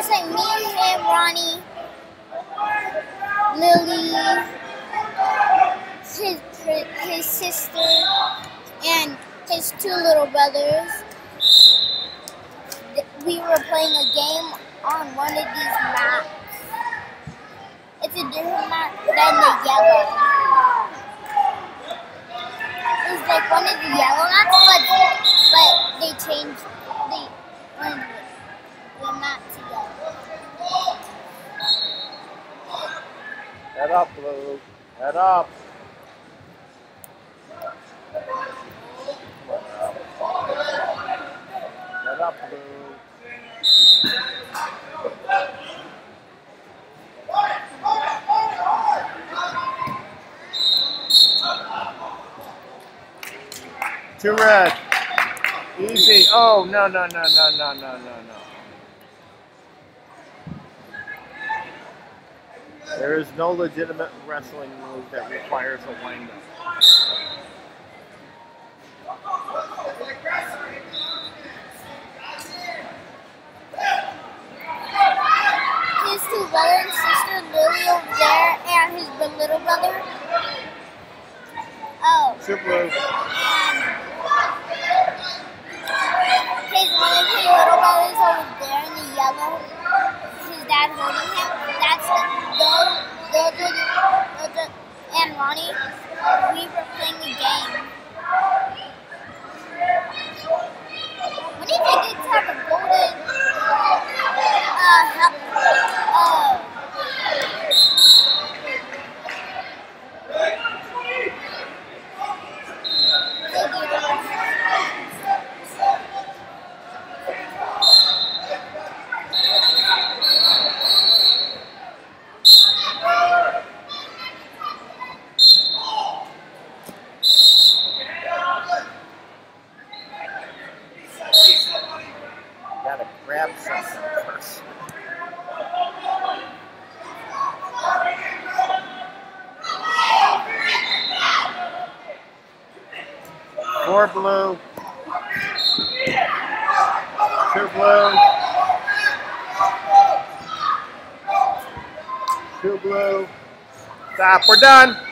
I say me, him, Ronnie, Lily, his, his, his sister, and his two little brothers. We were playing a game on one of these maps. It's a different map than the yellow. It's like one of the yellow maps, but but they changed the one the map together. Head up, Blue. Head up. Head up, Blue. Two red. Easy. Oh, no, no, no, no, no, no, no, no. There is no legitimate wrestling move that requires a windup. His two brother and sister, Lily over there, and his little brother. Oh, blue. Um, and his one of his little brothers over there in the yellow. His dad holding him. That's the, those, those are the, those are, and Ronnie. We were playing a game. When do you think it's have a golden uh, help, uh, Gotta grab something first. Four blue. Two blue. Two blue. Stop. We're done.